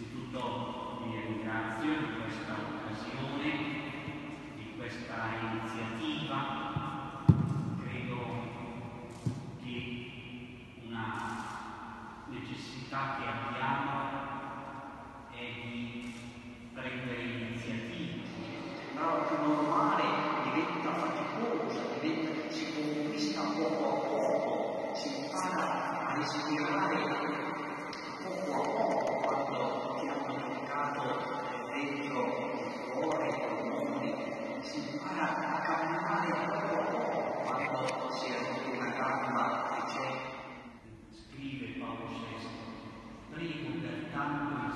Innanzitutto vi ringrazio di questa occasione, di questa iniziativa. Credo che una necessità che abbiamo è di prendere iniziativa. La più normale diventa faticosa, diventa, si conquista poco a poco, si impara a respirare poco a poco. Prego pertanto